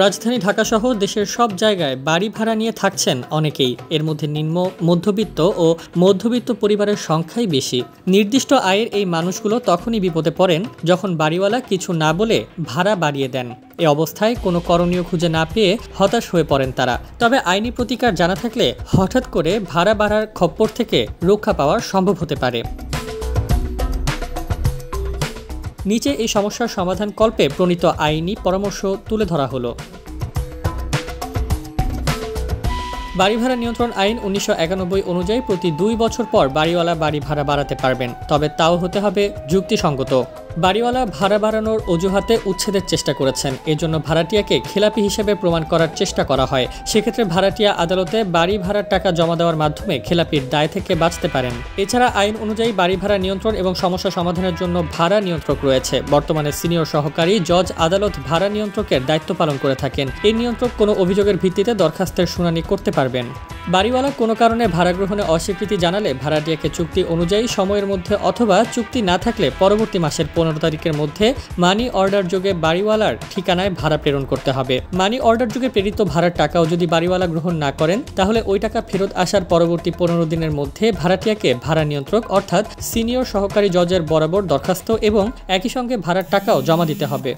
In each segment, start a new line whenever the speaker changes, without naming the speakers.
রাজধানী ঢাকাসহ দেশের সব জায়গায় বাড়ি ভাড়া নিয়ে থাকছেন অনেকেই। এর মধ্যে নিম্ন, মধ্যবিত্ত ও মধ্যবিত্ত পরিবারের সংখ্যাই বেশি। নির্দিষ্ট আয়ের এই মানুষগুলো তখনই বিপদে পড়েন যখন বাড়িওয়ালা কিছু না বলে ভাড়া বাড়িয়ে দেন। এ অবস্থায় কোনো করণীয় খুঁজে না পেয়ে হতাশ হয়ে পড়েন তারা। তবে আইনি প্রতিকার জানা থাকলে হঠাৎ করে ভাড়া বাড়ার খপ্পর থেকে রক্ষা পাওয়া সম্ভব হতে পারে। নিচে এই সমস্যার সমাধান কল্পে প্রণীত আইনি পরামর্শ তুলে ধরা হলো। বাড়ি ভাড়া নিয়ন্ত্রণ আইন উনিশশো একানব্বই অনুযায়ী প্রতি দুই বছর পর বাড়িওয়ালা বাড়ি ভাড়া বাড়াতে পারবেন, তবে তাও হতে হবে যুক্তিসঙ্গত। বাড়িওয়ালা ভাড়া বাড়ানোর অজুহাতে উচ্ছেদের চেষ্টা করেছেন। এজন্য ভাড়াটিয়াকে খেলাপি হিসেবে প্রমাণ করার চেষ্টা করা হয়। সেক্ষেত্রে ভাড়াটিয়া আদালতে বাড়ি ভাড়ার টাকা জমা দেওয়ার মাধ্যমে খেলাপির দায় থেকে বাঁচতে পারেন। এছাড়া আইন অনুযায়ী বাড়ি ভাড়া নিয়ন্ত্রণ এবং সমস্যা সমাধানের জন্য ভাড়া নিয়ন্ত্রক রয়েছে। বর্তমানে সিনিয়র সহকারী জজ আদালত ভাড়া নিয়ন্ত্রকের দায়িত্ব পালন করে থাকেন। এই নিয়ন্ত্রক কোনো অভিযোগের ভিত্তিতে দরখাস্তের শুনানি করতে পারবেন। বাড়িওয়ালা কোনো কারণে ভাড়া গ্রহণে অস্বীকৃতি জানালে ভাড়াটিয়াকে চুক্তি অনুযায়ী সময়ের মধ্যে অথবা চুক্তি না থাকলে পরবর্তী মাসের পনেরো তারিখের মধ্যে মানি অর্ডার যোগে বাড়িওয়ালার ঠিকানায় ভাড়া প্রেরণ করতে হবে। মানি অর্ডার যোগে প্রেরিত ভাড়ার টাকাও যদি বাড়িওয়ালা গ্রহণ না করেন, তাহলে ওই টাকা ফেরত আসার পরবর্তী পনেরো দিনের মধ্যে ভাড়াটিয়াকে ভাড়া নিয়ন্ত্রক অর্থাৎ সিনিয়র সহকারী জজের বরাবর দরখাস্ত এবং একই সঙ্গে ভাড়ার টাকাও জমা দিতে হবে।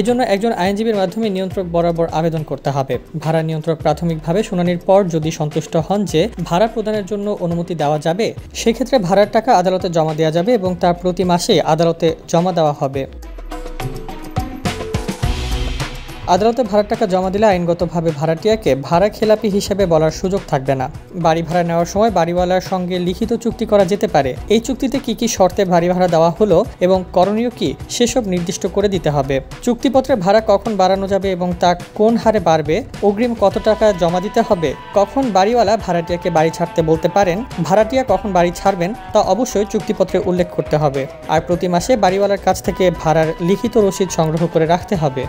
এজন্য একজন আইনজীবীর মাধ্যমে নিয়ন্ত্রক বরাবর আবেদন করতে হবে। ভাড়া নিয়ন্ত্রক প্রাথমিকভাবে শুনানির পর যদি সন্তুষ্ট হন যে ভাড়া প্রদানের জন্য অনুমতি দেওয়া যাবে, সেক্ষেত্রে ভাড়ার টাকা আদালতে জমা দেওয়া যাবে এবং তার প্রতি মাসে আদালতে জমা দেওয়া হবে। আদালতে ভাড়ার টাকা জমা দিলে আইনগতভাবে ভাড়াটিয়াকে ভাড়া খেলাপি হিসেবে বলার সুযোগ থাকবে না। বাড়ি ভাড়া নেওয়ার সময় বাড়িওয়ালার সঙ্গে লিখিত চুক্তি করা যেতে পারে। এই চুক্তিতে কি কি শর্তে বাড়ি ভাড়া দেওয়া হলো এবং করণীয় কি সেসব নির্দিষ্ট করে দিতে হবে। চুক্তিপত্রে ভাড়া কখন বাড়ানো যাবে এবং তা কোন হারে বাড়বে, অগ্রিম কত টাকা জমা দিতে হবে, কখন বাড়িওয়ালা ভাড়াটিয়াকে বাড়ি ছাড়তে বলতে পারেন, ভাড়াটিয়া কখন বাড়ি ছাড়বেন তা অবশ্যই চুক্তিপত্রে উল্লেখ করতে হবে। আর প্রতি মাসে বাড়িওয়ালার কাছ থেকে ভাড়ার লিখিত রসিদ সংগ্রহ করে রাখতে হবে।